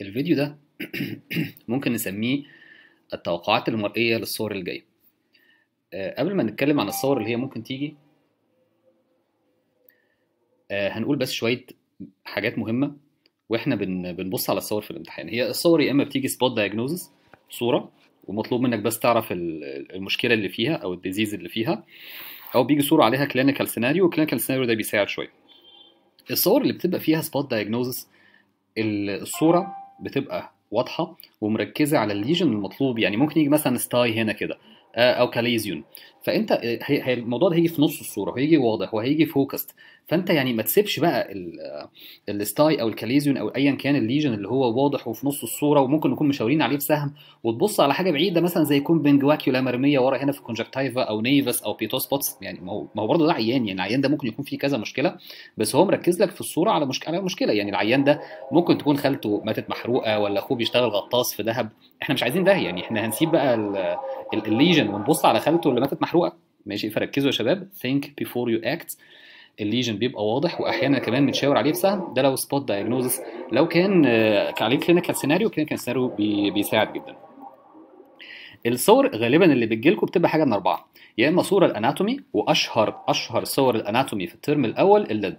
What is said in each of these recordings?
الفيديو ده ممكن نسميه التوقعات المرئية للصور الجاية. آه، قبل ما نتكلم عن الصور اللي هي ممكن تيجي آه، هنقول بس شوية حاجات مهمة وإحنا بن بنبص على الصور في الامتحان. هي الصور يا إما بتيجي spot diagnosis صورة ومطلوب منك بس تعرف ال- المشكلة اللي فيها أو ال disease اللي فيها أو بيجي صورة عليها clinical scenario وال clinical scenario ده بيساعد شوية. الصور اللي بتبقى فيها spot diagnosis الصورة بتبقى واضحة ومركزة على ال lesion المطلوب يعني ممكن يجي مثلا stye هنا كده آه، أو chalazion فأنت آه، هي الموضوع ده هيجي في نص الصورة وهيجي واضح وهيجي focused. فانت يعني ما تسيبش بقى ال- stye أو ال chalazion أو ايا كان ال lesion اللي هو واضح وفي نص الصورة وممكن نكون مشاورين عليه بسهم وتبص على حاجة بعيدة مثلا زي يكون pinguecula مرمية ورا هنا في conjunctiva أو nevus أو Bitot spots. يعني ما هو ما هو برضه ده عيان يعني العيان ده ممكن يكون فيه كذا مشكلة بس هو مركز لك في الصورة على مشكله على مشكلة. يعني العيان ده ممكن تكون خالته ماتت محروقة ولا أخوه بيشتغل غطاس في دهب. إحنا مش عايزين ده. يعني إحنا هنسيب بقى ال- ال- ال lesion ونبص على خالته اللي ماتت محروقة. ماشي؟ فركزوا يا شباب. Think before you act. ال lesion بيبقى واضح وأحيانا كمان متشاور عليه بسهم ده لو spot diagnosis لو كان آه، عليه clinical scenario clinical scenario بي- بيساعد جدا. الصور غالبا اللي بتجيلكم بتبقى حاجة من أربعة يا إما صورة ال anatomy وأشهر أشهر صور ال anatomy في ال term الأول ال lid.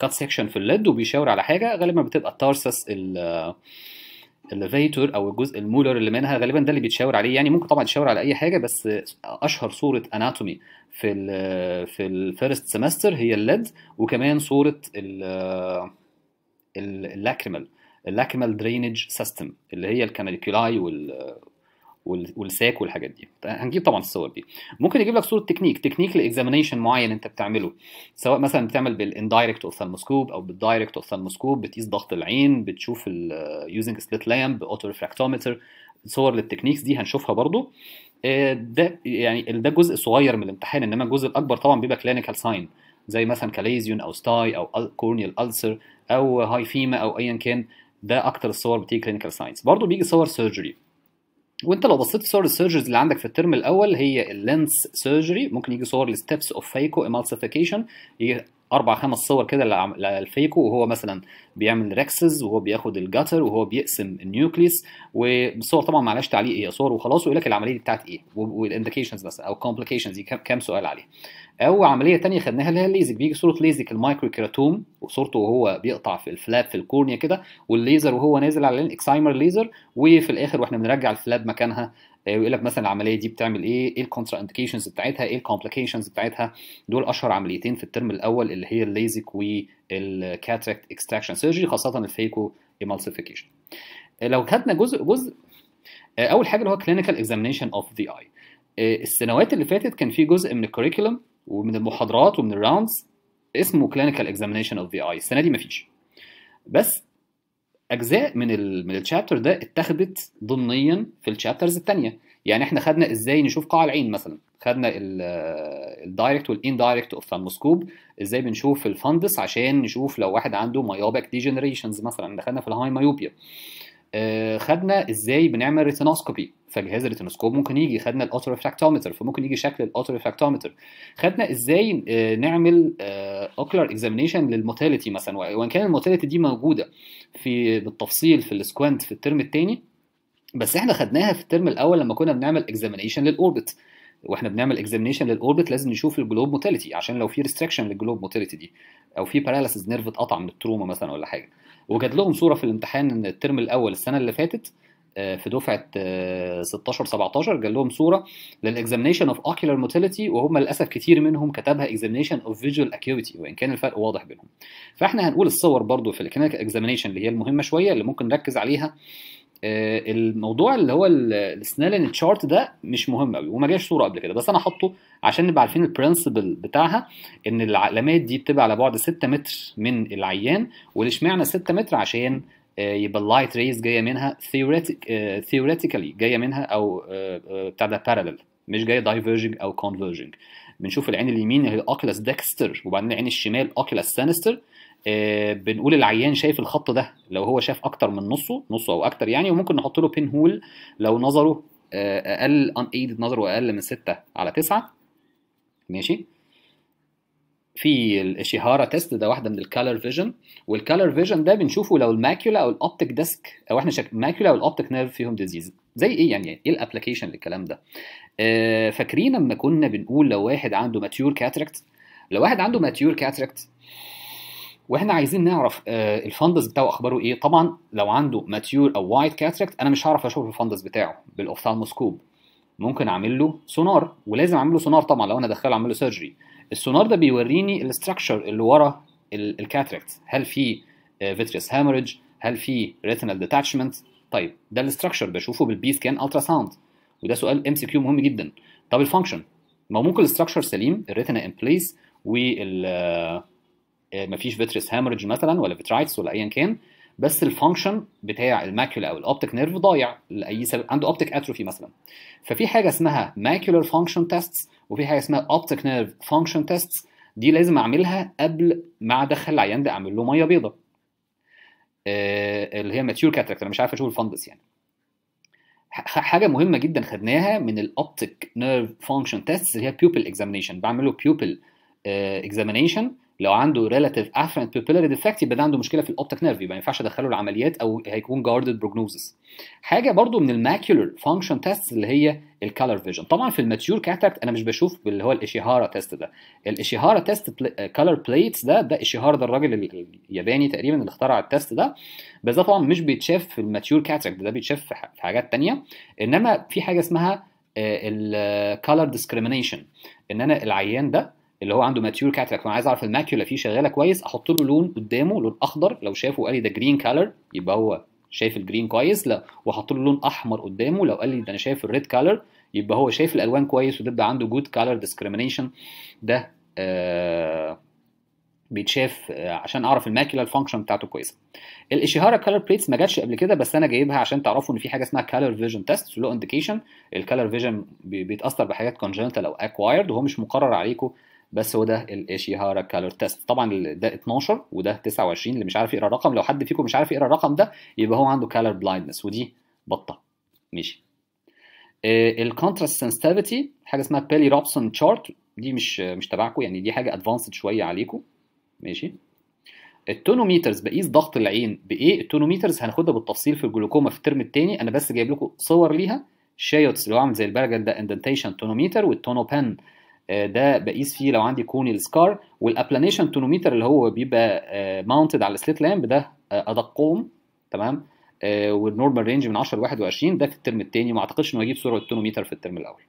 cut section في ال lid وبيشاور على حاجة غالبا بتبقى ال tarsus ال- ال levator أو الجزء المولر اللي منها غالبا ده اللي بيتشاور عليه. يعني ممكن طبعا تشاور على أي حاجة بس أشهر صورة anatomy في ال في ال first semester هي ال lid وكمان صورة ال- ال- ال lacrimal ال lacrimal drainage system اللي هي ال canaliculi وال sac والحاجات دي. هنجيب طبعا الصور دي. ممكن يجيب لك صورة technique technique ل examination معين أنت بتعمله. سواء مثلا بتعمل بال indirect ophthalmoscope أو بال direct ophthalmoscope بتقيس ضغط العين بتشوف using slit lamp auto refractometer صور لل techniques دي هنشوفها برضو. آه، ده يعني ده جزء صغير من الامتحان إنما الجزء الأكبر طبعا بيبقى clinical sign زي مثلا chalazion أو stye أو corneal ulcer أو hyphema أو ايا كان. ده أكتر الصور بتيجي clinical signs برضو بيجي صور surgery وانت لو بصيت في صور ال surgeries اللي عندك في ال term الأول هي ال lens surgery ممكن يجي صور ال steps of phaco emulsification أربع خمس صور كده لل phaco وهو مثلا بيعمل rhexis وهو بياخد الجاتر وهو بيقسم ال nucleus والصور طبعا معلش تعليق هي صور وخلاص ويقول لك العملية دي بتاعت إيه وال indications مثلا أو complications كام سؤال عليه. أو عملية تانية خدناها اللي هي الليزك بيجي صورة LASIK ال micro keratome وصورته وهو بيقطع في ال flap في ال cornea كده والليزر وهو نازل على ال excimer laser وفي الآخر وإحنا بنرجع ال flap مكانها. ويقول لك مثلا العملية دي بتعمل إيه؟ إيه ال contraindications بتاعتها؟ إيه ال complications بتاعتها؟ دول أشهر عمليتين في ال term الأول اللي هي ال LASIK وال cataract extraction surgery خاصة ال phaco emulsification لو خدنا جزء جزء آه، أول حاجة اللي هو clinical examination of the eye السنوات اللي فاتت كان في جزء من ال curriculum ومن المحاضرات ومن ال rounds اسمه clinical examination of the eye السنة دي مفيش. بس أجزاء من ال من ال chapter ده اتخذت ضمنيا في ال chapters الثانية يعني إحنا خدنا إزاي نشوف قاع العين مثلا؟ خدنا ال direct وال indirect ophthalmoscope إزاي بنشوف ال fundus عشان نشوف لو واحد عنده myopic degenerations مثلا؟ دخلنا في ال high myopia آه، خدنا إزاي بنعمل retinoscopy فجهاز ال retinoscope ممكن يجي خدنا ال auto refractometer فممكن يجي شكل ال auto refractometer خدنا إزاي آه، نعمل ocular examination لل motility مثلا وإن كان ال motility دي موجودة في بالتفصيل في ال squint في ال term الثاني بس إحنا خدناها في ال term الأول لما كنا بنعمل examination لل orbit وإحنا بنعمل examination لل orbit لازم نشوف ال globe motility عشان لو في restriction لل globe motility دي أو في paralysis nerve اتقطع من ال trauma مثلا ولا حاجة. وجات لهم صورة في الامتحان إن ال term الأول السنة اللي فاتت في دفعة آه، 16 17 جال لهم صورة لل examination of ocular motility وهم للأسف كتير منهم كتبها examination of visual acuity وإن كان الفرق واضح بينهم. فإحنا هنقول الصور برضو في ال clinical examination اللي هي المهمة شوية اللي ممكن نركز عليها. آه، الموضوع اللي هو ال Snellen chart ده مش مهم قوي وما جاش صورة قبل كده. بس أنا حاطه عشان نبقى عارفين ال principle بتاعها إن العلامات دي بتبقى على بعد 6 متر من العيان ولاشمعنى 6 متر؟ عشان آه، يبقى ال light rays جاية منها theoretically جاية منها أو آه، آه، بتاع ده parallel مش جاية diverging أو converging بنشوف العين اليمين هي oculus dexter وبعدين العين الشمال oculus sinister آه، بنقول العيان شايف الخط ده لو هو شاف أكتر من نصه نصه أو أكتر يعني وممكن نحط له pinhole لو نظره آه، أقل unaided نظره أقل من 6 على 9 ماشي؟ في ال Ishihara test ده واحدة من ال color vision وال color vision ده بنشوفه لو ال macula أو ال optic disc أو إحنا شك... ال macula أو ال optic nerve فيهم disease زي إيه يعني؟ إيه ال application للكلام ده؟ آه فاكرين لما كنا بنقول لو واحد عنده mature cataract لو واحد عنده mature cataract وإحنا عايزين نعرف آه ال fundus بتاعه أخباره إيه؟ طبعا لو عنده mature أو white cataract أنا مش هعرف أشوف ال fundus بتاعه بال ophthalmoscope ممكن أعمل له سونار ولازم أعمل له سونار طبعا لو أنا دخله أعمل له surgery السونار ده بيوريني ال structure اللي ورا ال cataract هل في vitreous hemorrhage هل في retinal detachment طيب ده ال structure بشوفه بال B-scan ultrasound وده سؤال MCQ مهم جدا. طب ال function ما ممكن ال structure سليم ال retina in place وال مفيش vitreous hemorrhage مثلا ولا vitritis ولا ايا كان. بس ال function بتاع ال macula أو ال optic nerve ضايع لأي سبب عنده optic atrophy مثلا. ففي حاجة اسمها macular function tests وفي حاجة اسمها optic nerve function tests دي لازم أعملها قبل ما أدخل العيان ده أعمل له مية بيضاء آه اللي هي mature cataract أنا مش عارف أشوف ال fundus يعني. حاجة مهمة جدا خدناها من ال optic nerve function test اللي هي pupil examination بعمل له pupil examination لو عنده relative afferent pupillary defect يبقى ده عنده مشكلة في ال optic nerve يبقى ما ينفعش أدخله العمليات أو هيكون guarded prognosis حاجة برضو من ال macular function test اللي هي ال color vision طبعا في ال mature cataract أنا مش بشوف اللي هو ال Ishihara test ده. ال Ishihara test color plates ده ده Ishihara ده الراجل الياباني تقريبا اللي اخترع ال test ده. بس ده طبعا مش بيتشاف في ال mature cataract ده بيتشاف في حاجات تانية. إنما في حاجة اسمها ال color discrimination إن أنا العيان ده اللي هو عنده mature cataract وأنا عايز أعرف ال macula فيه شغالة كويس أحط له لون قدامه لون أخضر. لو شافه وقال لي ده green color يبقى هو شايف ال green كويس. لا وأحط له لون أحمر قدامه. لو قال لي ده أنا شايف ال red color يبقى هو شايف الألوان كويس وتبقى عنده good color discrimination ده آه بيتشاف آه عشان أعرف ال macula ال function بتاعته كويسه ال Ishihara color plates ما جاتش قبل كده بس أنا جايبها عشان تعرفوا إن في حاجة اسمها color vision test له indication ال color vision بيتأثر بحاجات congenital أو acquired وهو مش مقرر عليكم بس هو ده ال Ishihara color test. طبعا ده 12 وده 29 اللي مش عارف يقرأ الرقم. لو حد فيكم مش عارف يقرأ الرقم ده يبقى هو عنده color blindness ودي بطة. ماشي. ال contrast sensitivity حاجة اسمها Pelli-Robson chart دي مش مش تبعكم يعني دي حاجة advanced شوية عليكم. ماشي. ال tonometers بقيس ضغط العين بإيه؟ ال tonometers هناخدها بالتفصيل في الجلوكوما في ال term الثاني أنا بس جايب لكم صور ليها. Schiotz اللي هو عامل زي البرجل ده indentation tonometer وال Tono-Pen ده بقيس فيه لو عندي corneal scar وال applanation tonometer اللي هو بيبقى mounted على ال slit lamp ده ادقهم تمام؟ وال normal range من 10 ل 21 ده في ال term الثاني ما أعتقدش إنه هيجيب صورة ال tonometer في ال term الأول.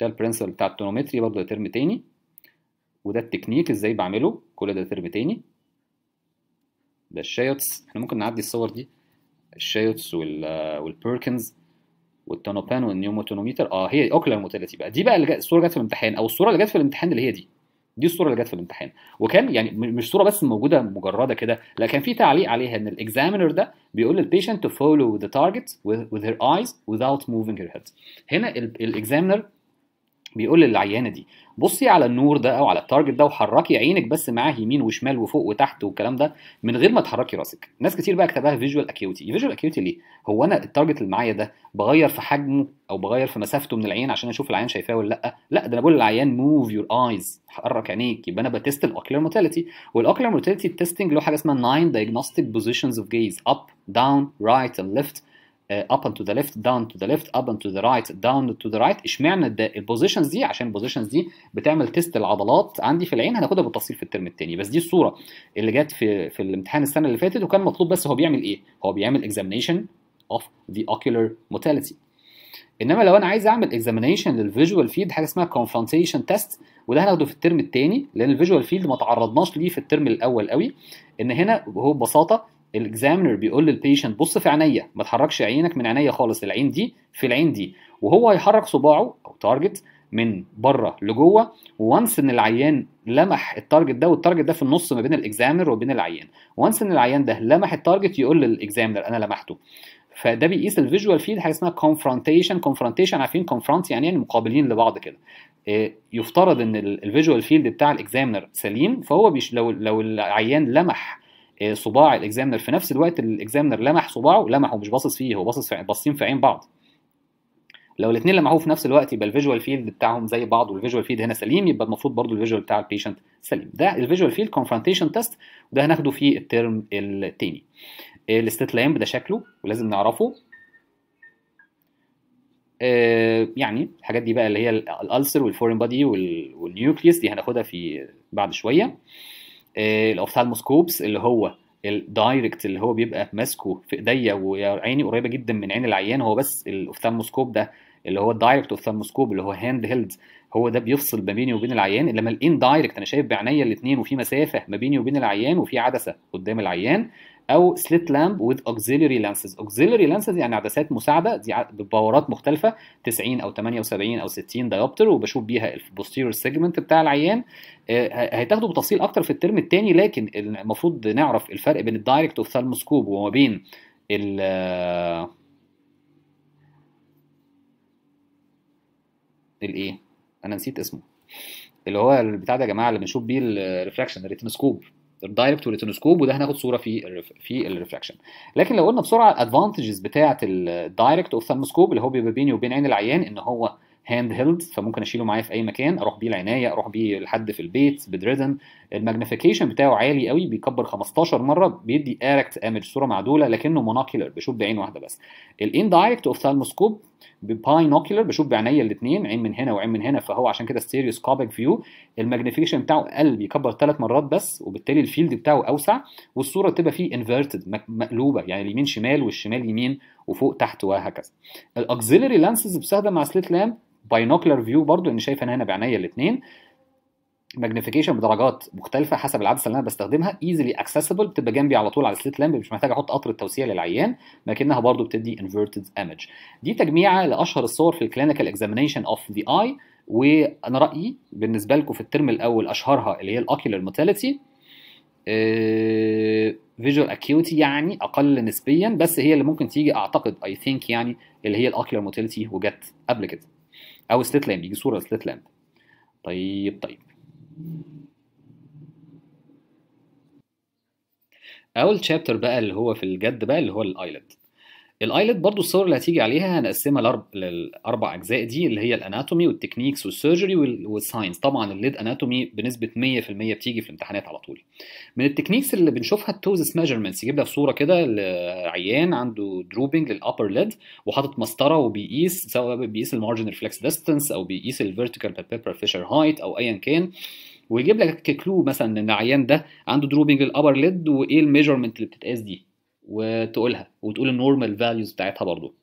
ده ال principle بتاع ال tonometry برضه ده term تاني. وده التكنيك إزاي بعمله؟ كل ده term تاني. ده ال Schiotz إحنا ممكن نعدي الصور دي. الشايوتس والبيركنز والتونوبان والنيوموتونوميتر. آه هي ocular motility بقى. دي بقى اللي جت الصورة جت في الامتحان. أو الصورة اللي جت في الامتحان اللي هي دي. دي الصورة اللي جت في الامتحان. وكان يعني مش صورة بس موجودة مجردة كده لا كان في تعليق عليها إن ال examiner ده بيقول لل patient follow the target with, with her eyes without moving her head. هنا ال examiner بيقول للعيانة دي بصي على النور ده أو على ال target ده وحركي عينك بس معاه يمين وشمال وفوق وتحت والكلام ده من غير ما تحركي راسك. ناس كتير بقى كتبها visual acuity visual acuity ليه؟ هو أنا ال target اللي معايا ده بغير في حجمه أو بغير في مسافته من العين عشان أشوف العين شايفاه ولا لأ؟ لأ ده أنا بقول للعيان move your eyes حرك عينيك يبقى أنا ب test ال ocular motility وال ocular motility testing له حاجة اسمها 9 diagnostic positions of gaze up down right and left. uh, up and to the left down to the left up and to the right down to the right. اشمعنى ال positions دي؟ عشان ال positions دي بتعمل test العضلات عندي في العين هناخدها بالتفصيل في ال term الثاني بس دي الصورة اللي جت في في الامتحان السنة اللي فاتت وكان مطلوب بس هو بيعمل إيه؟ هو بيعمل examination of the ocular motility. إنما لو أنا عايز أعمل examination لل visual field حاجة اسمها confrontation test وده هناخده في ال term الثاني لأن ال visual field ما تعرضناش ليه في ال term الأول قوي. إن هنا هو ببساطة ال examiner بيقول لل patient بص في عينيا ما تحركش عينك من عينيا خالص العين دي في العين دي. وهو هيحرك صباعه أو target من بره لجوه once إن العيان لمح ال target ده وال target ده في النص ما بين ال examiner وبين العيان. once إن العيان ده لمح ال target يقول لل examiner أنا لمحته. فده بيقيس ال visual field حاجة اسمها confrontation confrontation عارفين confront يعني يعني مقابلين لبعض كده. يفترض إن ال visual field بتاع ال examiner سليم فهو بيش لو لو العيان لمح صباع ال examiner. في نفس الوقت ال examiner لمح صباعه لمحه مش باصص فيه هو باصص في باصين في عين بعض. لو الاثنين لمحوه في نفس الوقت يبقى ال visual field بتاعهم زي بعض وال visual field هنا سليم يبقى المفروض برضو ال visual بتاع ال patient سليم. ده ال visual field confrontation test وده هناخده في ال term الثاني ال slit lamp ده شكله ولازم نعرفه. آه، يعني الحاجات دي بقى اللي هي ال ulcer وال foreign body وال nucleus دي هناخدها في بعد شوية. آه، ال ophthalmoscopes اللي هو ال direct اللي هو بيبقى ماسكه في إيديا وعيني قريبة جدا من عين العيان هو بس ال ophthalmoscope ده اللي هو ال direct ophthalmoscope اللي هو hand held هو ده بيفصل ما بيني وبين العيان. إنما ال indirect أنا شايف بعينيا الاثنين وفي مسافة ما بيني وبين العيان وفي عدسة قدام العيان. أو slit lamp with auxiliary lenses auxiliary lenses يعني عدسات مساعدة دي ب power ات مختلفة 90 أو 78 أو 60 diopter وبشوف بيها ال posterior segment بتاع العيان. آه، هيتاخدوا بتفصيل أكتر في الترم الثاني لكن المفروض نعرف الفرق بين ال direct ophthalmoscope وما بين ال الايه أنا نسيت اسمه. اللي هو البتاع ده يا جماعة اللي بنشوف بيه ال refraction الريتينوسكوب الدايركت والريتينوسكوب وده هناخد صورة في في الريفراكشن لكن لو قلنا بسرعة ال advantages بتاعة ال direct ophthalmoscope اللي هو بيبقى بيني وبين عين العيان إن هو hand held فممكن أشيله معايا في أي مكان أروح بيه العناية أروح بيه لحد في البيت bedridden ال magnification بتاعه عالي قوي بيكبر 15 مرة بيدي erect image صورة معدولة لكنه monocular بشوف بعين واحدة بس. ال indirect ophthalmoscope ب binocular بشوف بعينيا الاثنين عين من هنا وعين من هنا فهو عشان كده stereoscopic view ال magnification بتاعه أقل بيكبر ثلاث مرات بس وبالتالي ال field بتاعه أوسع والصورة تبقى فيه inverted مقلوبة يعني اليمين شمال والشمال يمين وفوق تحت وهكذا. ال auxiliary lenses بتستخدم مع slit lamp binocular view برضو ان شايف أنا هنا بعينيا الاثنين magnification بدرجات مختلفة حسب العدسة اللي أنا بستخدمها easily accessible بتبقى جنبي على طول على ال slit lamp مش محتاج أحط قطرة التوسيع للعيان لكنها برضو بتدي inverted image دي تجميعة لأشهر الصور في ال clinical examination of the eye وأنا رأيي بالنسبة لكم في الترم الأول أشهرها اللي هي ال ocular motility visual acuity يعني أقل نسبيا بس هي اللي ممكن تيجي أعتقد I think يعني اللي هي ال ocular motility وجت قبل كده. أو slit lamp يجي صورة slit lamp طيب طيب. أول chapter بقى اللي هو في الجد بقى اللي هو ال eyelid ال eyelid برضو الصور اللي هتيجي عليها هنقسمها لأرب... للأربع أجزاء دي اللي هي الأناتومي والتكنيكس والسيرجري والساينس. طبعا ال lid anatomy بنسبة 100% بتيجي في الامتحانات على طول. من ال techniques اللي بنشوفها ال ptosis measurements يجيب لك صورة كده لعيان عنده drooping لل upper lid وحاطط مسطرة وبيقيس سواء بيقيس ال margin reflex distance أو بيقيس ال vertical palpebral fissure height أو ايا كان. ويجيب لك clue مثلا إن العيان ده عنده drooping ال upper lid وإيه ال measurement اللي بتتقاس دي. وتقولها وتقول ال normal values بتاعتها برضو.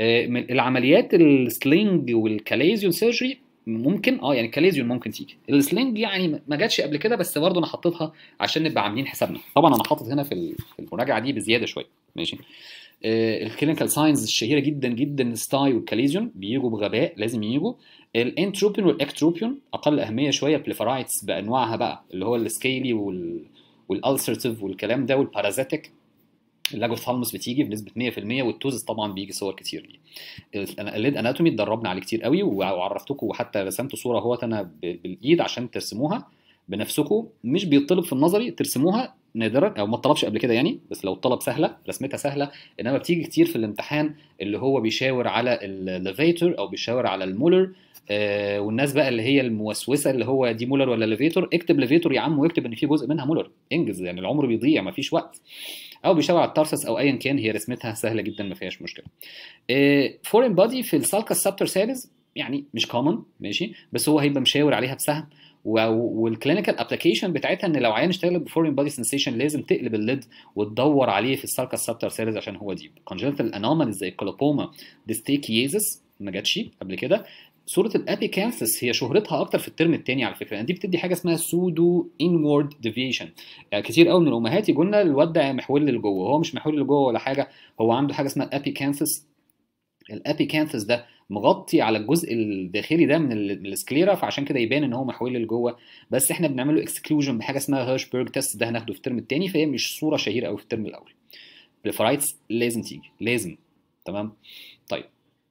من العمليات ال sling وال chalazion surgery ممكن آه يعني ال chalazion ممكن تيجي. ال sling يعني ما جاتش قبل كده بس برضه أنا حطيتها عشان نبقى عاملين حسابنا. طبعا أنا حاطط هنا في المراجعة دي بزيادة شوية. ماشي. ال clinical signs الشهيرة جدا جدا stye وال chalazion بيجوا بغباء لازم يجوا ال entropion وال ectropion أقل أهمية شوية blepharitis بأنواعها بقى اللي هو ال scaly وال وال ulcerative والكلام ده وال parasitic ال lagophthalmos بتيجي بنسبة 100% وال ptosis طبعا بيجي صور كتير. ليه ال lid anatomy اتدربنا عليه كتير قوي وعرفتكم وحتى رسمت صورة أهوت أنا بالإيد عشان ترسموها بنفسكم مش بيطلب في النظري ترسموها نادرا أو ما اتطلبش قبل كده يعني بس لو الطلب سهلة رسمتها سهلة إنما بتيجي كتير في الامتحان اللي هو بيشاور على ال levator أو بيشاور على المولر. آه والناس بقى اللي هي الموسوسة اللي هو دي مولر ولا levator اكتب levator يا عم واكتب إن في جزء منها مولر. إنجز يعني العمر بيضيع ما فيش وقت. أو بيشاور على ال tarsus أو ايا كان هي رسمتها سهلة جدا ما فيهاش مشكلة. foreign body في ال sulcus subtarsalis يعني مش common ماشي بس هو هيبقى مشاور عليها بسهم. وال clinical application بتاعتها إن لو عيان اشتكى ب foreign body sensation لازم تقلب ال lid وتدور عليه في ال sulcus subtarsalis عشان هو دي congenital anomalies زي ال coloboma distichiasis ما جاتش قبل كده. صورة ال epicanthus هي شهرتها أكتر في الترم الثاني على فكرة. يعني دي بتدي حاجة اسمها pseudo inward deviation كتير قوي من الأمهات يقول لنا الواد ده محول لجوه. هو مش محول لجوه ولا حاجة هو عنده حاجة اسمها epicanthus ال epicanthus ده مغطي على الجزء الداخلي ده من ال sclera فعشان كده يبان إن هو محول لجوه. بس إحنا بنعمل له exclusion بحاجة اسمها Hirschberg test ده هناخده في الترم الثاني فهي مش صورة شهيرة قوي في الترم الأول. ال blepharitis لازم تيجي لازم. تمام؟ طيب.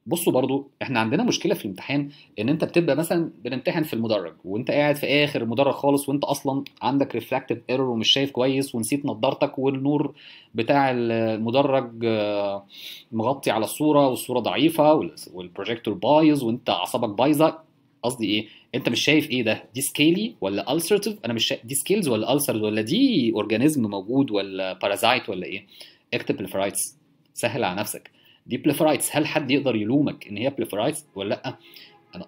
بصوا برضو إحنا عندنا مشكلة في الامتحان ان انت بتبقى مثلا بنمتحن في المدرج وانت قاعد في آخر المدرج خالص وانت أصلا عندك refractive error ومش شايف كويس ونسيت نضارتك والنور بتاع المدرج آه، مغطي على الصورة والصورة ضعيفة وال- والبروجيكتور بايظ وانت أعصابك بايظة. قصدي إيه؟ انت مش شايف إيه ده؟ دي scaly ولا ulcerative أنا مش شايف دي scales ولا ulcers ولا دي organism موجود ولا parasite ولا إيه؟ اكتب blepharitis سهل على نفسك. دي blepharitis. هل حد يقدر يلومك إن هي blepharitis ولا لأ؟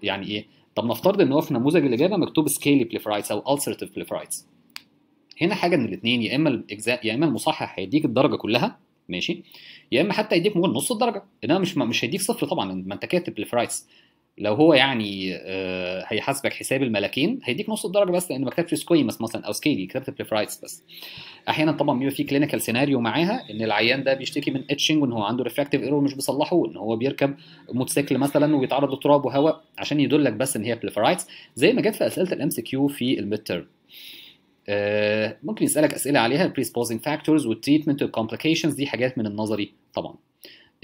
يعني إيه؟ طب نفترض إن هو في نموذج الإجابة مكتوب scaly blepharitis أو ulcerative blepharitis. هنا حاجة من الاثنين يا إما الإجزاء يا إما المصحح هيديك الدرجة كلها ماشي؟ يا إما حتى يديك ممكن نص الدرجة. إنما مش مش هيديك صفر طبعا ما أنت كاتب blepharitis. لو هو يعني آه، هيحاسبك حساب الملكين هيديك نص الدرجة بس لأن ما كتبتش squamous مثلا أو scaly كتبت blepharitis بس. أحيانا طبعا بيبقى في clinical scenario معاها إن العيان ده بيشتكي من itching وإن هو عنده refractive error مش بيصلحه ان هو بيركب موتوسيكل مثلا ويتعرض لتراب وهواء عشان يدلك بس إن هي blepharitis زي ما جت في أسئلة ال MCQ في ال midterm آه، ممكن يسألك أسئلة عليها ال predisposing factors وال treatment وال complications دي حاجات من النظري طبعا.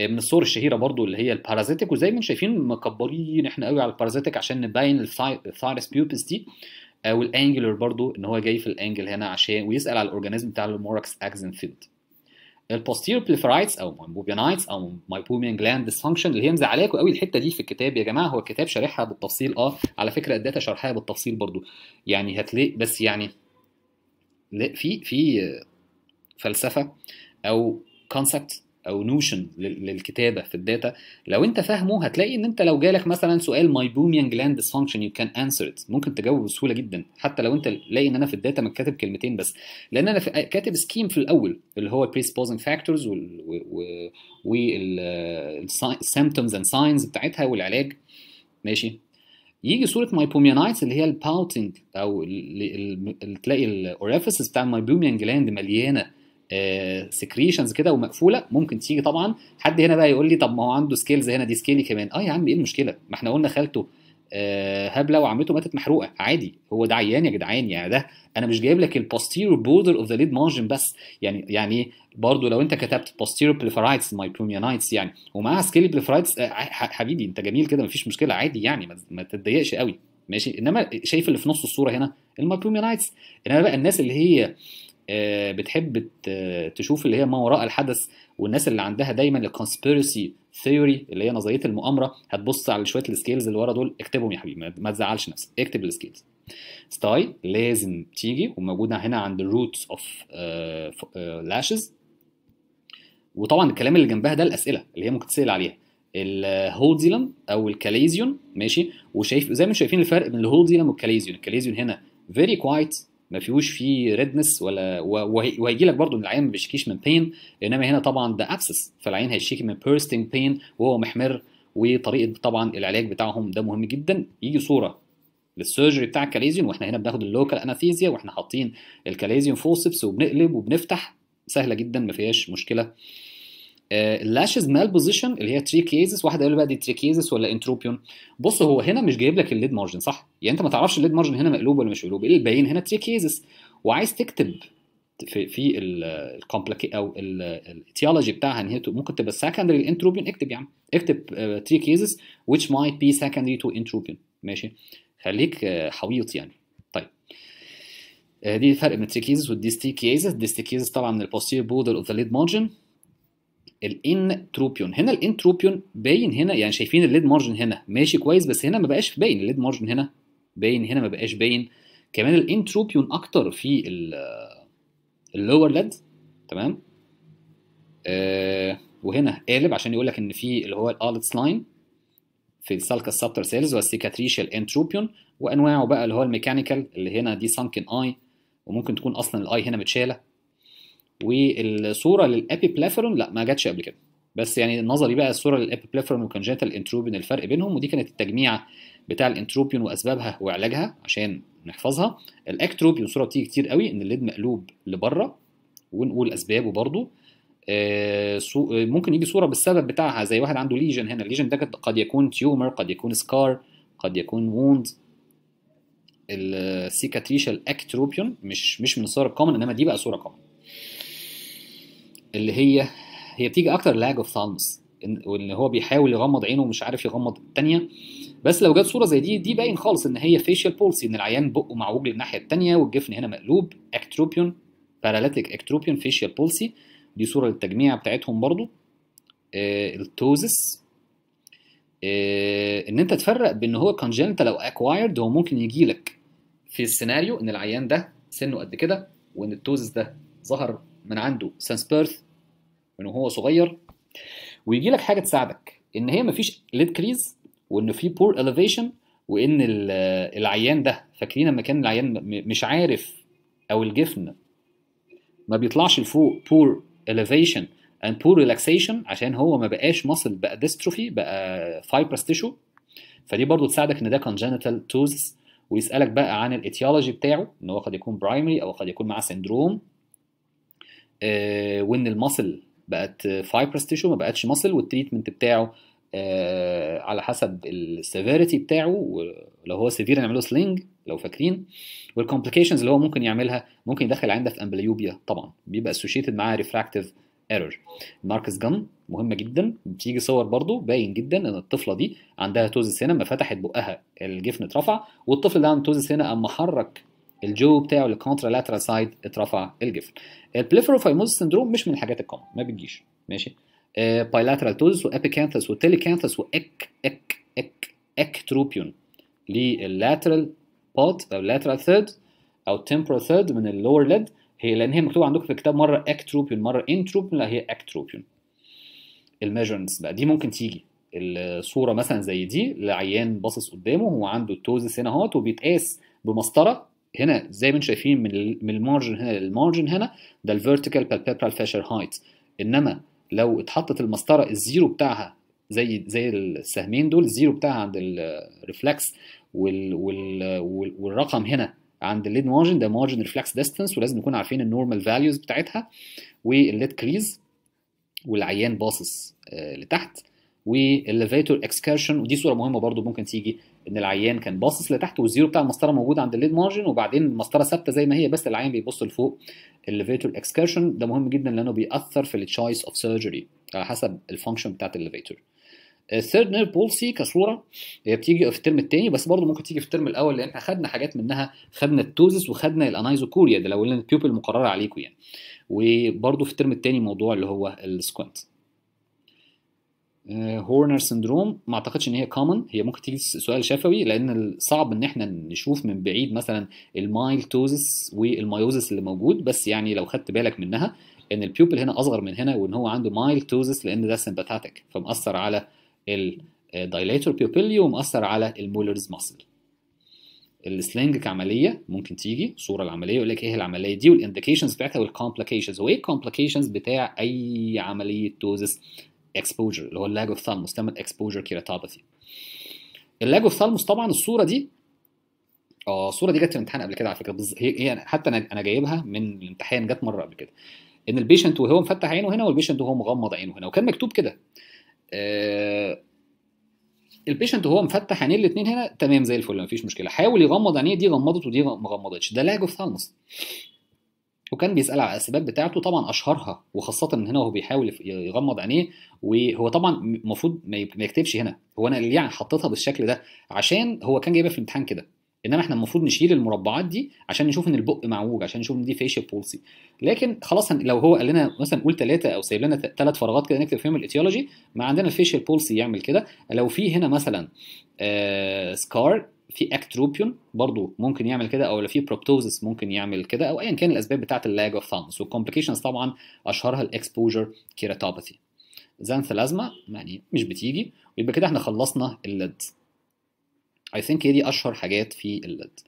من الصور الشهيرة برضو اللي هي ال parasitic وزي ما أنتم شايفين مكبرين إحنا قوي على ال parasitic عشان نبين ال Phthirus pubis دي. أو ال angular برضو إن هو جاي في ال angle هنا عشان ويسأل على ال organism بتاع ال Morax Axenfeld ال posterior blepharitis أو meibomianitis أو meibomian gland dysfunction اللي هي مزعلاكوا قوي الحتة دي في الكتاب. يا جماعة هو الكتاب شارحها بالتفصيل. آه على فكرة ال data شرحها بالتفصيل برضو. يعني هتلاقي بس يعني لا في في فلسفة أو concept أو notion للكتابة في ال data لو أنت فاهمه هتلاقي إن أنت لو جالك مثلا سؤال meibomian gland dysfunction you can answer it ممكن تجاوبه بسهولة جدا حتى لو أنت لاقي إن أنا في ال data كاتب كلمتين بس. لأن أنا كاتب scheme في الأول اللي هو predisposing factors وال symptoms and signs بتاعتها والعلاج. ماشي؟ يجي صورة meibomianitis اللي هي ال pouting أو اللي تلاقي ال orifices بتاع ال meibomian gland مليانة. secretions كده ومقفولة. ممكن تيجي طبعا حد هنا بقى يقول لي طب ما هو عنده scales هنا دي scaly كمان. آه يا عم إيه المشكلة؟ ما إحنا قلنا خالته آه هبلة وعمته ماتت محروقة. عادي هو ده عيان يا جدعان يعني ده أنا مش جايب لك ال posterior border of the lid margin بس. يعني يعني برضه لو أنت كتبت posterior blepharitis meibomianitis يعني ومعاها scaly blepharitis آه حبيبي أنت جميل كده مفيش مشكلة عادي يعني ما تتضايقش قوي. ماشي؟ إنما شايف اللي في نص الصورة هنا ال meibomianitis إنما بقى الناس اللي هي آه بتحب تشوف اللي هي ما وراء الحدث والناس اللي عندها دايما ال conspiracy theory اللي هي نظرية المؤامرة هتبص على شوية ال scales اللي ورا دول اكتبهم يا حبيبي ما تزعلش نفسك اكتب ال scales ستاي لازم تيجي وموجوده هنا عند ال roots of lashes وطبعا الكلام اللي جنبها ده الأسئلة اللي هي ممكن تسأل عليها. ال hordeolum أو ال chalazion ماشي؟ وشايف زي ما شايفين الفرق بين ال hordeolum وال chalazion ال chalazion هنا very quiet ما فيهوش فيه redness ولا وهيجي لك برضه ان العيان ما بيشتكيش من pain إنما هنا طبعا ده abscess فالعيان هيشتكي من bursting pain وهو محمر وطريقة طبعا العلاج بتاعهم ده مهم جدا. يجي صورة للسيرجري بتاع ال chalazion وإحنا هنا بناخد ال local anesthesia وإحنا حاطين ال chalazion forceps وبنقلب وبنفتح. سهلة جدا ما فيهاش مشكلة. ال lashes malposition اللي هي trichiasis واحد يقول لي بقى دي trichiasis ولا entropion بص هو هنا مش جايب لك ال lid margin صح؟ يعني انت ما تعرفش ال lid margin هنا مقلوب ولا مش مقلوب. إيه الباين هنا trichiasis وعايز تكتب في في ال complica أو ال etiology بتاعها إن هي ممكن تبقى secondary لل entropion اكتب يا عم. اكتب trichiasis which might be secondary to entropion ماشي؟ خليك حويط يعني. طيب. دي الفرق بين ال trichiasis وال distichiasis ال distichiasis طبعا من ال posterior border of the lid margin ال entropion. هنا ال entropion باين هنا يعني شايفين ال lid margin هنا. ماشي كويس بس هنا ما بقاش باين. ال lid margin هنا باين هنا ما بقاش باين. كمان ال entropion أكتر في ال lower lid. تمام؟ آه وهنا قالب عشان يقول لك إن في اللي هو ال Arlt's line في ال sulcus subtarsalis وال cicatricial entropion وأنواعه بقى اللي هو ال mechanical اللي هنا دي sunken eye وممكن تكون أصلا ال eye هنا متشالة. والصورة لل epiblepharon لا ما جاتش قبل كده. بس يعني النظري بقى الصورة لل epiblepharon وال congenital entropion الفرق بينهم ودي كانت التجميع بتاع ال entropion وأسبابها وعلاجها عشان نحفظها. ال ectropion صورة بتيجي كتير قوي إن ال lid مقلوب لبره ونقول أسبابه برضو. آه ممكن يجي صورة بالسبب بتاعها زي واحد عنده lesion هنا. ال lesion ده قد يكون tumor قد يكون scar قد يكون wound ال cicatricial ectropion مش مش من الصور ال common إنما دي بقى صورة common اللي هي هي بتيجي أكتر lagophthalmos وإن هو بيحاول يغمض عينه ومش عارف يغمض التانية. بس لو جت صورة زي دي دي باين خالص إن هي facial palsy إن العيان بقه معوج للناحية التانية والجفن هنا مقلوب. ectropion paralytic ectropion facial palsy دي صورة للتجميع بتاعتهم برضو. آه ال ptosis. آه إن أنت تفرق بإن هو congenital أو acquired هو ممكن يجي لك في السيناريو إن العيان ده سنه قد كده وإن ال ptosis ده ظهر من عنده since birth من وهو صغير ويجي لك حاجة تساعدك إن هي مفيش lid crease وإن في poor elevation وإن ال- العيان ده فاكرين لما كان العيان مش عارف أو الجفن ما بيطلعش لفوق poor elevation and poor relaxation عشان هو ما بقاش muscle بقى dystrophy بقى fibrous tissue. فدي برضو تساعدك إن ده congenital ptosis ويسألك بقى عن ال etiology بتاعه إن هو قد يكون primary أو قد يكون معاه syndrome آه، وإن ال muscle بقت fibrous tissue ما بقتش muscle وال treatment بتاعه آه، على حسب ال severity بتاعه ولو هو severe نعمله sling لو فاكرين. وال complications اللي هو ممكن يعملها ممكن يدخل ده في amblyopia طبعا بيبقى associated معاه refractive error Marcus Gunn مهمه جدا بتيجي صور برضو باين جدا إن الطفلة دي عندها ptosis هنا لما فتحت بقها الجفن اترفع والطفل ده عنده ptosis هنا أما حرك ال jaw بتاعه لل contralateral side اترفع الجفن. ال blepharophimosis syndrome مش من الحاجات ال common ما بتجيش. ماشي؟ bilateral ptosis و epicanthus و telecanthus و ec ec ec ectropion لل lateral part أو ال lateral third أو temporal third من ال lower lid هي لأن هي مكتوبة عندكم في الكتاب مرة ectropion مرة entropion لا هي ectropion ال measurements بقى دي ممكن تيجي. الصورة مثلا زي دي لعيان باصص قدامه هو عنده ال ptosis هنا اهوت وبيتقاس بمسطرة هنا زي ما أنتم شايفين من ال- من ال margin هنا لل margin هنا ده ال vertical palpebral fissure height إنما لو اتحطت المسطرة ال zero بتاعها زي زي السهمين دول ال zero بتاعها عند ال reflex وال وال وال- والرقم هنا عند ال lid margin ده margin reflex distance ولازم نكون عارفين ال normal values بتاعتها وال lid crease والعيان باصص آه، لتحت. وال levator excursion ودي صورة مهمة برضو ممكن تيجي إن العيان كان باصص لتحت وال zero بتاع المسطرة موجود عند ال lid margin وبعدين المسطرة ثابتة زي ما هي بس العيان بيبص لفوق. ال levator excursion ده مهم جدا لأنه بيأثر في ال choice of surgery على حسب ال function بتاعت ال levator ال third nerve palsy كصورة هي بتيجي في ال term الثاني بس برضه ممكن تيجي في ال term الأول لأن إحنا خدنا حاجات منها خدنا ال ptosis وخدنا ال anisocoria ده لو ال pupil مقررة عليكم يعني. وبرضه في ال term الثاني موضوع اللي هو ال squint Horner syndrome ما اعتقدش ان هي common هي ممكن تيجي سؤال شفوي لأن صعب إن إحنا نشوف من بعيد مثلا ال mild ptosis وال miosis اللي موجود. بس يعني لو خدت بالك منها إن ال pupil هنا أصغر من هنا وإن هو عنده mild ptosis لأن ده sympathetic فمأثر على ال dilator pupillae ومأثر على ال Muller's muscle ال sling كعمليه ممكن تيجي صورة العملية يقول لك إيه العملية دي وال indications بتاعتها وال complications وايه ال complications بتاع أي عملية ptosis exposure اللي هو ال lagophthalmos تعمل exposure keratopathy ال lagophthalmos طبعا الصورة دي آه الصورة دي جت في الامتحان قبل كده على فكرة. هي... هي حتى أنا أنا جايبها من الامتحان جت مرة قبل كده. إن ال patient وهو مفتح عينه هنا وال patient وهو مغمض عينه هنا. وكان مكتوب كده. آه ال patient وهو مفتح عينيه الاثنين هنا تمام زي الفل مفيش مشكلة. حاول يغمض عينيه دي غمضت ودي ما غمضتش. ده lagophthalmos وكان بيسأل على الأسباب بتاعته طبعا أشهرها وخاصة إن هنا هو بيحاول يغمض عينيه وهو طبعا المفروض ما يكتبش هنا. هو أنا اللي يعني حطيتها بالشكل ده عشان هو كان جايبها في الامتحان كده. إنما إحنا المفروض نشيل المربعات دي عشان نشوف إن البق معوج عشان نشوف إن دي facial palsy لكن خلاص لو هو قال لنا مثلا قول ثلاثة أو سايب لنا ثلاث فراغات كده نكتب فيهم ال etiology ما عندنا ال facial palsy يعمل كده. لو في هنا مثلا آه scar في ectropion برضو ممكن يعمل كده أو لو في proptosis ممكن يعمل كده أو ايا كان الأسباب بتاعة ال lagophthalmos وال complications طبعا أشهرها ال exposure keratopathy xanthelasma يعني مش بتيجي ويبقى كده إحنا خلصنا ال lid I think هي دي أشهر حاجات في ال lid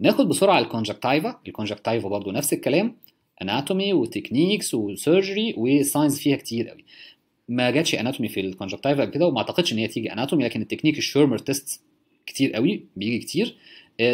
ناخد بسرعة ال conjunctiva ال conjunctiva برضو نفس الكلام. anatomy و techniques و surgery و signs فيها كتير قوي. ما جاتش anatomy في ال conjunctiva كده وما أعتقدش إن هي تيجي anatomy لكن ال technique ال Schirmer test كتير قوي بيجي كتير.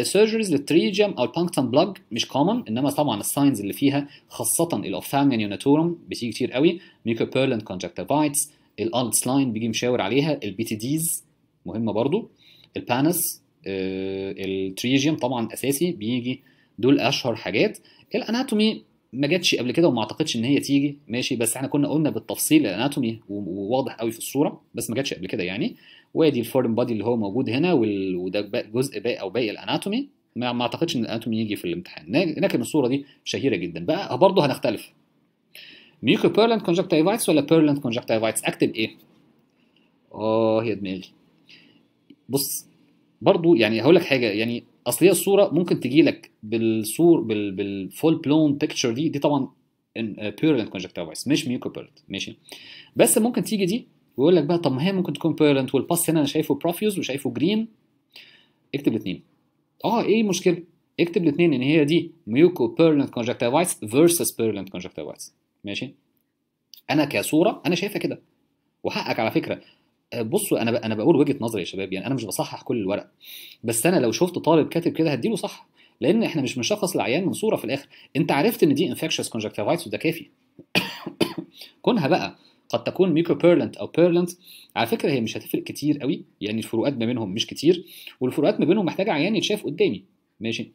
surgeries لل pterygium أو ال punctum plug مش common إنما طبعا ال signs اللي فيها خاصة ال ophthalmia neonatorum بتيجي كتير قوي. mucopurulent conjunctivitis ال Arlt's line بيجي مشاور عليها ال PTDs مهمة برضو. ال pannus ال pterygium طبعا أساسي بيجي دول أشهر حاجات. ال anatomy ما جاتش قبل كده وما اعتقدش ان هي تيجي ماشي بس إحنا كنا قلنا بالتفصيل ال anatomy وواضح قوي في الصورة بس ما جاتش قبل كده يعني. وادي ال foreign body اللي هو موجود هنا. وده جزء باقي أو باقي ال anatomy. ما, ما اعتقدش ان ال anatomy يجي في الامتحان. لكن الصورة دي شهيرة جدا. بقى برضه هنختلف. mucopurulent conjunctivitis ولا purulent conjunctivitis اكتب إيه آه يا دماغي. بص برضو يعني هقول لك حاجة يعني أصل هي الصورة ممكن تجي لك بالصور بال بال full blown picture دي دي طبعا purulent conjunctivitis مش mucopurulent ماشي؟ بس ممكن تيجي دي ويقول لك بقى طب ما هي ممكن تكون purulent وال pus هنا أنا شايفه profuse وشايفه green اكتب الاثنين آه إيه المشكلة؟ اكتب الاثنين إن هي دي mucopurulent conjunctivitis versus purulent conjunctivitis ماشي؟ أنا كصورة أنا شايفها كده. وحقك على فكرة آه، بصوا أنا. أنا بقول وجهة نظري يا شباب يعني أنا مش بصحح كل الورق بس أنا لو شفت طالب كاتب كده هديله صح لأن إحنا مش بنشخص العيان من صورة في الآخر. أنت عرفت إن دي infectious conjunctivitis وده كافي. كونها بقى قد تكون mucopurulent أو purulent على فكرة هي مش هتفرق كتير قوي يعني الفروقات ما بينهم مش كتير والفروقات ما بينهم محتاجة عيان يتشاف قدامي. ماشي؟ ما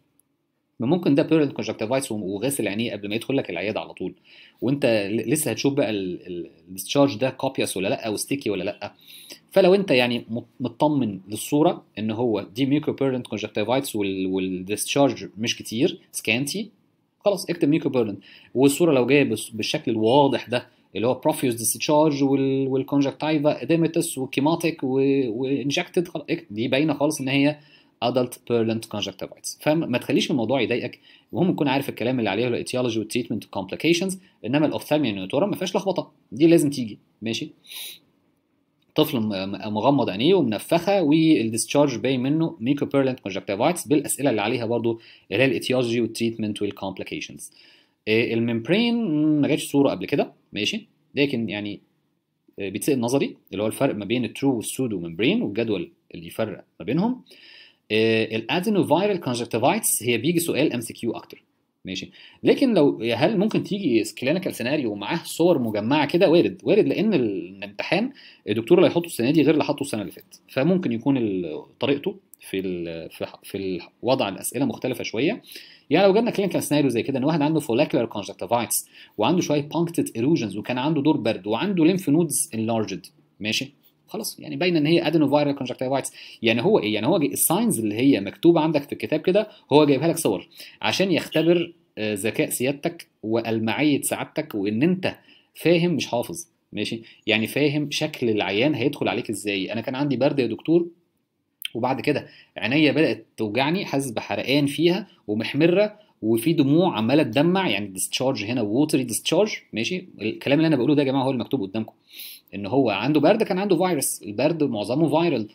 ممكن ده purulent conjunctivitis وغاسل عينيه قبل ما يدخل لك العيادة على طول. وانت لسه هتشوف بقى ال discharge ده copious ولا لأ أو sticky ولا لأ. فلو انت يعني مط- مطمن للصورة إن هو دي mucopurulent conjunctivitis وال discharge مش كتير scanty خلاص اكتب mucopurulent والصورة لو جاية بالشكل الواضح ده اللي هو profuse discharge وال conjunctiva edematous و chemotic و injected دي باينة خالص إن هي adult purulent conjunctivitis. فما تخليش الموضوع يضايقك المهم تكون عارف الكلام اللي عليه ال etiology وال treatment complications إنما ال ophthalmia neonatorum ما فيهاش لخبطة. دي لازم تيجي. ماشي؟ طفل مغمض عينيه ومنفخة وال discharge باين منه mucopurulent conjunctivitis بالأسئلة اللي عليها برضو اللي هي الايتيولوجي والتريتمنت والكومبليكيشنز الممبرين ما جاتش صورة قبل كده. ماشي؟ لكن يعني آه، بيتسال نظري اللي هو الفرق ما بين ال true وال pseudomembrane والجدول اللي يفرق ما بينهم. ال adenoviral conjunctivitis هي بيجي سؤال MCQ أكتر. ماشي؟ لكن لو هل ممكن تيجي clinical scenario ومعاه صور مجمعة كده؟ وارد. وارد لأن الامتحان الدكتور اللي هيحطه السنة دي غير اللي حطه السنة اللي فاتت. فممكن يكون طريقته في ال في في وضع الأسئلة مختلفة شوية. يعني لو جالنا clinical scenario زي كده إن واحد عنده follicular conjunctivitis وعنده شوية punctate erosions وكان عنده دور برد وعنده lymph nodes enlarged ماشي؟ خلاص يعني باينة إن هي adenoviral conjunctivitis يعني هو إيه؟ يعني هو ال signs اللي هي مكتوبة عندك في الكتاب كده هو جايبها لك صور عشان يختبر آه، ذكاء سيادتك وألمعية سعادتك وإن أنت فاهم مش حافظ. ماشي؟ يعني فاهم شكل العيان هيدخل عليك إزاي. أنا كان عندي برد يا دكتور وبعد كده عينيا بدأت توجعني حاسس بحرقان فيها ومحمرة وفي دموع عمالة تدمع يعني discharge هنا watery discharge ماشي؟ الكلام اللي أنا بقوله ده يا جماعة هو المكتوب قدامكم. إن هو عنده برد كان عنده فيروس. البرد معظمه viral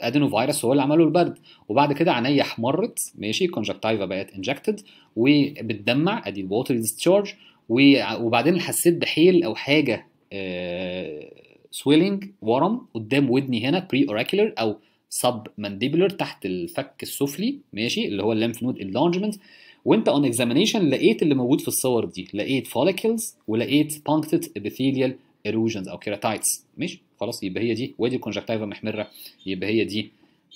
adenovirus هو اللي عمله البرد. وبعد كده عينيا احمرت ماشي conjunctiva بقت injected وبتدمع أدي ال watery discharge وبعدين حسيت بحيل أو حاجة swelling ورم قدام ودني هنا preauricular أو submandibular تحت الفك السفلي ماشي اللي هو ال lymph node enlargement وانت on examination لقيت اللي موجود في الصور دي لقيت follicles ولقيت punctate epithelial erosions أو keratitis ماشي؟ خلاص يبقى هي دي. وادي ال conjunctiva محمرة يبقى هي دي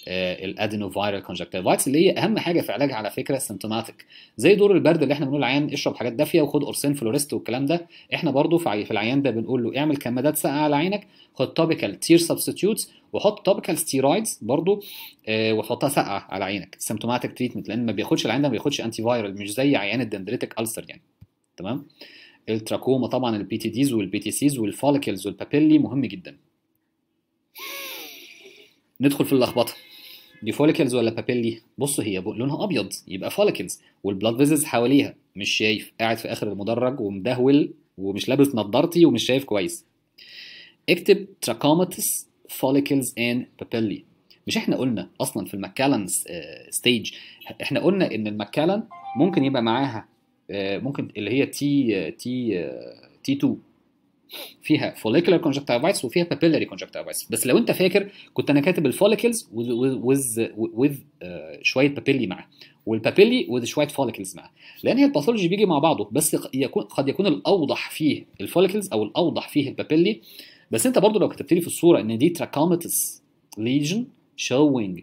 ال adenoviral conjunctivitis اللي هي أهم حاجة في علاجها على فكرة symptomatic زي دور البرد اللي إحنا بنقول للعيان اشرب حاجات دافية وخد قرصين فلوريست والكلام ده. إحنا برضو في عي- في العيان ده بنقول له اعمل كمادات ساقعة على عينك خد topical tear substitutes وحط topical steroids برضو آه وحطها ساقعة على عينك. symptomatic treatment لأن ما بياخدش العيان ده ما بياخدش antiviral مش زي عيان ال dendritic ulcer يعني. تمام؟ التراكوما طبعا ال PTDs وال PTCs وال follicles وال papillae مهم جدا. ندخل في اللخبطة. دي follicles ولا papillae بصوا هي لونها أبيض يبقى follicles وال blood vessels حواليها. مش شايف. قاعد في آخر المدرج ومدهول ومش لابس نضارتي ومش شايف كويس. اكتب trachomatous follicles and papillae مش إحنا قلنا أصلا في ال MacCallan stage إحنا قلنا إن ال MacCallan ممكن يبقى معاها آه، ممكن اللي هي T T T 2 فيها follicular conjunctivitis وفيها papillary conjunctivitis. بس لو انت فاكر كنت أنا كاتب ال follicles with آه، شوية papillae معاه وال papillae with شوية follicles معاه. لأن هي ال pathology بيجي مع بعضه بس يكون قد يكون الأوضح فيه ال follicles أو الأوضح فيه ال papillae بس أنت برضو لو كتبت لي في الصورة إن دي trachomatous lesion showing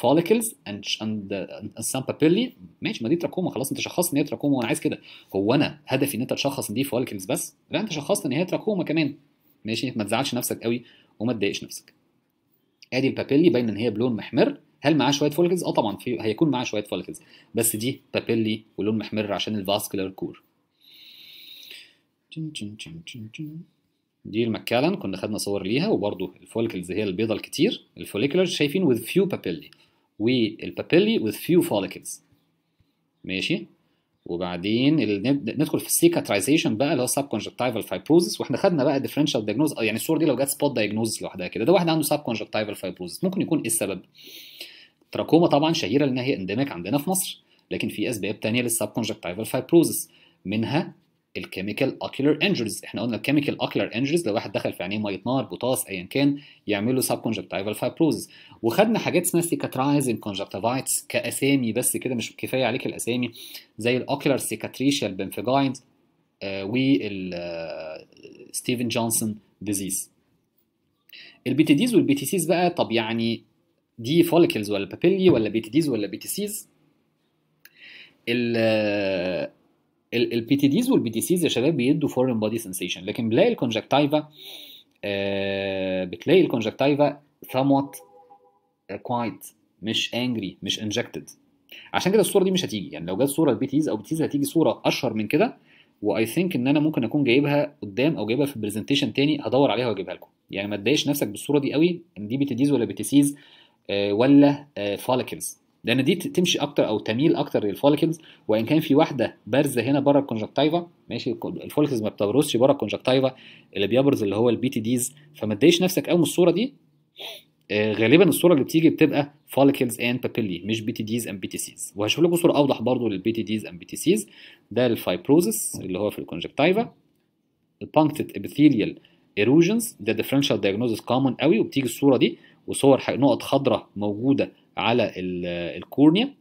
follicles and and and some papillae ماشي ما دي تراكوما خلاص انت شخصت إن هي تراكوما وأنا عايز كده. هو أنا هدفي إن أنت تشخص إن دي follicles بس؟ لا أنت شخصت إن هي تراكوما كمان. ماشي ما تزعلش نفسك قوي وما تضايقش نفسك. أدي ال papillae باين إن هي بلون محمر. هل معاه شوية follicles آه طبعا في هيكون معاه شوية follicles بس دي papillae ولون محمر عشان ال vascular core دي ال MacCallan كنا خدنا صور ليها وبرده ال follicles هي البيضه الكتير. ال follicular شايفين with few papillae وال papillae with few follicles. ماشي؟ وبعدين ندخل في ال cicatrization بقى اللي هو subconjunctival fibrosis وإحنا خدنا بقى differential diagnosis يعني الصورة دي لو جت spot diagnosis لوحدها كده ده واحد عنده subconjunctival fibrosis ممكن يكون إيه السبب؟ تراكوما طبعا شهيرة لأنها هي endemic عندنا في مصر لكن في أسباب تانية لل subconjunctival fibrosis منها ال chemical ocular injuries إحنا قلنا ال chemical ocular injuries لو واحد دخل في عينيه مية نار بوتاس ايا كان يعمل له subconjunctival fibrosis وخدنا حاجات اسمها cicatrizing conjunctivitis كأسامي بس كده مش كفاية عليك الأسامي زي ال ocular cicatricial pemphigoid آه وال Stevens-Johnson disease ال PTDs وال PTCs بقى طب يعني دي فوليكلز ولا بابيلي ولا بي تي ديز ولا بي تي سيز ال PTDs وال PTCs يا شباب بيدوا foreign body sensation لكن بلاقي ال conjunctiva آه بتلاقي ال conjunctiva somewhat quiet مش angry مش injected. عشان كده الصورة دي مش هتيجي. يعني لو جت صورة ال PTDs أو PTCs هتيجي صورة أشهر من كده و I think إن أنا ممكن أكون جايبها قدام أو جايبها في presentation تاني هدور عليها وأجيبها لكم. يعني ما تضايقش نفسك بالصورة دي قوي إن دي بي تي ديز ولا بي تي سيز آه ولا آه follicles لأن دي تمشي أكتر أو تميل أكتر لل follicles وإن كان في واحدة بارزة هنا بره ال conjunctiva ماشي ال follicles ما بتبرزش بره ال conjunctiva اللي بيبرز اللي هو ال PTDs فما تضايقش نفسك قوي من الصورة دي. آه غالبا الصورة اللي بتيجي بتبقى follicles and papillae مش بي تي ديز اند بي تي سيز وهشوف لكم صورة أوضح برضو لل PTDs and PTCs ده ال fibrosis اللي هو في ال conjunctiva. ال punctate epithelial erosions ده differential diagnosis common قوي وبتيجي الصورة دي وصور نقط خضراء موجودة على ال cornea.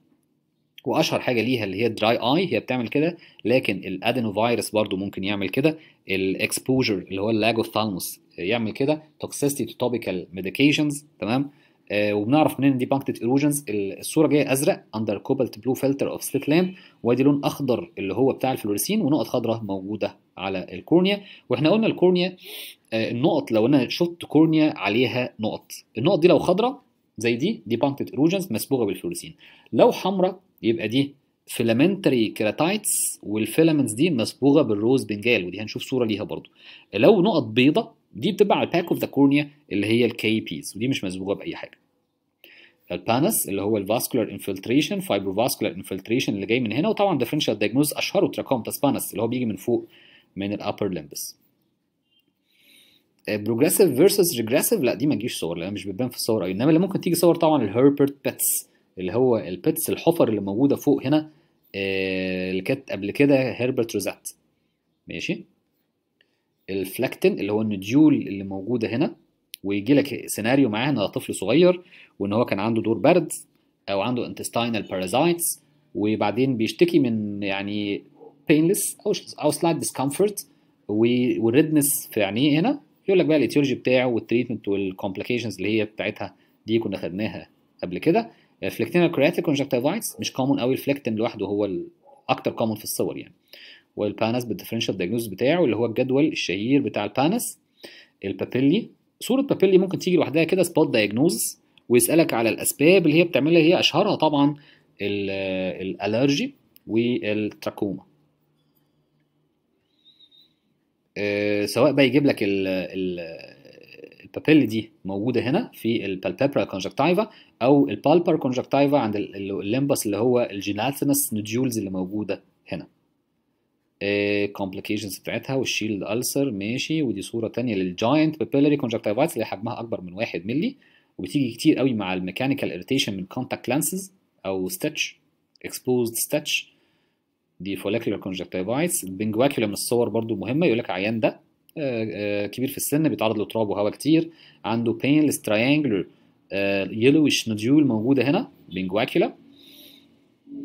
وأشهر حاجة ليها اللي هي dry eye هي بتعمل كده لكن ال adenovirus برضو ممكن يعمل كده. ال exposure اللي هو ال lagophthalmos يعمل كده. toxicity to topical medications تمام؟ آه وبنعرف منين دي punctate erosions الصورة جاية أزرق under cobalt blue filter of slit lamp وادي لون أخضر اللي هو بتاع ال fluorescein ونقط خضراء موجودة على ال cornea. وإحنا قلنا ال cornea آه النقط لو أنا شفت cornea عليها نقط. النقط دي لو خضراء زي دي دي punctate erosions مصبوغة بال fluorescein لو حمراء يبقى دي filamentary keratitis وال filaments دي مصبوغة بال rose bengal ودي هنشوف صورة ليها برضو. لو نقط بيضة دي بتبقى على ال back of the cornea اللي هي ال KPs ودي مش مصبوغة بأي حاجة. ال pannus اللي هو ال vascular infiltration fibrovascular infiltration اللي جاي من هنا وطبعا differential diagnosis اشهره trachomatous pannus اللي هو بيجي من فوق من ال upper limbus progressive versus regressive لا دي ما تجيش صور لأن مش بتبان في الصور قوي إنما اللي ممكن تيجي صور طبعا ال Herbert's pits اللي هو ال pits الحفر اللي موجودة فوق هنا اللي كانت قبل كده Herbert's rosettes ماشي؟ ال phlycten اللي هو ال nodule اللي موجودة هنا ويجي لك سيناريو معاه إن طفل صغير وإن هو كان عنده دور برد أو عنده intestinal parasites وبعدين بيشتكي من يعني painless أو أو slight discomfort وال redness في عينيه هنا. يقول لك بقى ال etiology بتاعه وال treatment وال complications اللي هي بتاعتها دي كنا خدناها قبل كده. ال phlyctenular keratoconjunctivitis مش common قوي ال phlycten لوحده هو الاكتر common في الصور يعني. وال pannus بال differential diagnosis بتاعه اللي هو الجدول الشهير بتاع ال pannus ال papillae صورة papillae ممكن تيجي لوحدها كده spot diagnosis ويسألك على الأسباب اللي هي بتعملها. هي أشهرها طبعا ال allergy وال trachoma. سواء بقى يجيب لك ال papillae دي موجودة هنا في البالبيبرا كونجكتيفا أو البالبر كونجكتيفا عند الليمبس اللي هو الجيناتينس نوديولز اللي موجودة هنا. complications بتاعتها وال shield ulcer ماشي. ودي صورة تانية لل giant papillary conjunctivitis اللي حجمها أكبر من 1 مللي وبتيجي كتير قوي مع ال mechanical irritation من contact lenses أو stitch exposed stitch دي follicular conjunctivitis ال pinguecula من الصور برضو مهمة يقول لك عيان ده آآ آآ كبير في السن بيتعرض لتراب وهواء كتير عنده painless triangular yellowish nodule موجودة هنا pinguecula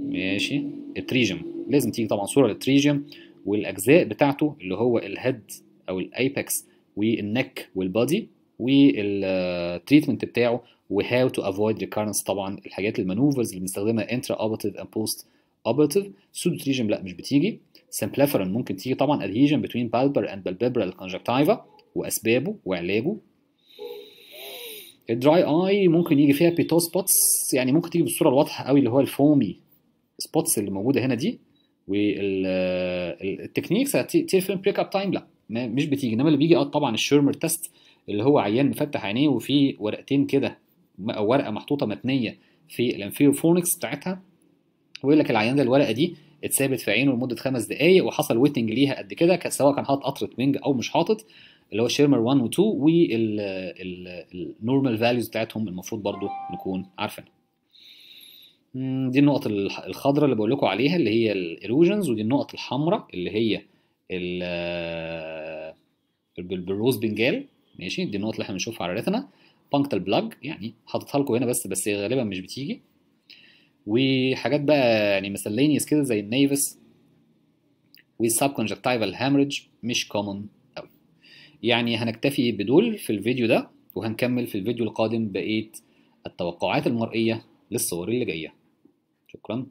ماشي. ال pterygium لازم تيجي طبعا صورة لل pterygium والأجزاء بتاعته اللي هو ال head أو الايبكس والنك والبادي والتريتمنت بتاعه وهاو تو افويد ريكارنس طبعا الحاجات ال maneuvers اللي بنستخدمها intraoperative and postoperative pseudopterygium لا مش بتيجي. symblepharon ممكن تيجي طبعا adhesion between bulbar and palpebral conjunctiva وأسبابه وعلاجه. ال dry eye ممكن يجي فيها Bitot spots يعني ممكن تيجي بالصورة الواضحة قوي اللي هو ال foamy spots اللي موجودة هنا دي. والتكنيكس هتقفل بريك اب تايم لا مش بتيجي. إنما اللي بيجي آه طبعا الشيرمر تيست اللي هو عيان مفتح عينيه وفي ورقتين كده ورقة محطوطة متنية في الانفيرو فورنكس بتاعتها. ويقول لك العيان ده الورقة دي اتثابت في عينه لمدة خمس دقائق وحصل ويتنج ليها قد كده سواء كان حاطط قطرة وينج أو مش حاطط اللي هو شيرمر 1 و 2 والنورمال فاليوز بتاعتهم المفروض برضو نكون عارفينها. دي النقط الخضراء اللي بقول لكم عليها اللي هي ال erosions ودي النقط الحمراء اللي هي بال rose bengal ماشي؟ دي النقط اللي إحنا بنشوفها على ال retina punctal plug يعني حاططها لكم هنا بس بس غالبا مش بتيجي. وحاجات بقى يعني miscellaneous كده زي ال nevus وال subconjunctival hemorrhage مش common قوي يعني هنكتفي بدول في الفيديو ده وهنكمل في الفيديو القادم بقية التوقعات المرئية للصور اللي جاية. شكرا.